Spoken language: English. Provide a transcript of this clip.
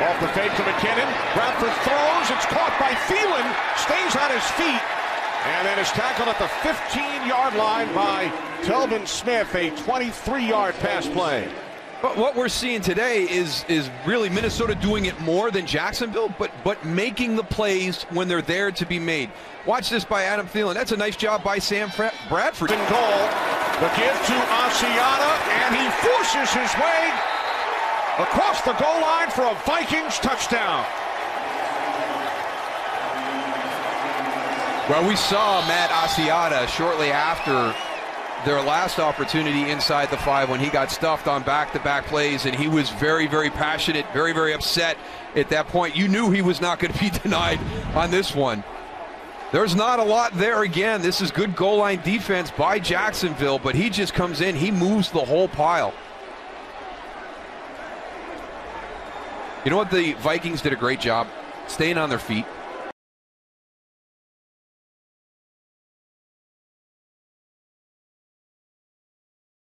Off the fake to McKinnon. Bradford throws. It's caught by Thielen. Stays on his feet. And then is tackled at the 15-yard line by Telvin Smith. A 23-yard pass play. But what we're seeing today is is really Minnesota doing it more than Jacksonville, but but making the plays when they're there to be made. Watch this by Adam Thielen. That's a nice job by Sam Bradford. In goal, the give to Asiata, and he forces his way across the goal line for a Vikings touchdown. Well, we saw Matt Asiata shortly after their last opportunity inside the five when he got stuffed on back-to-back plays, and he was very, very passionate, very, very upset at that point. You knew he was not going to be denied on this one. There's not a lot there again. This is good goal line defense by Jacksonville, but he just comes in, he moves the whole pile. You know what? The Vikings did a great job staying on their feet.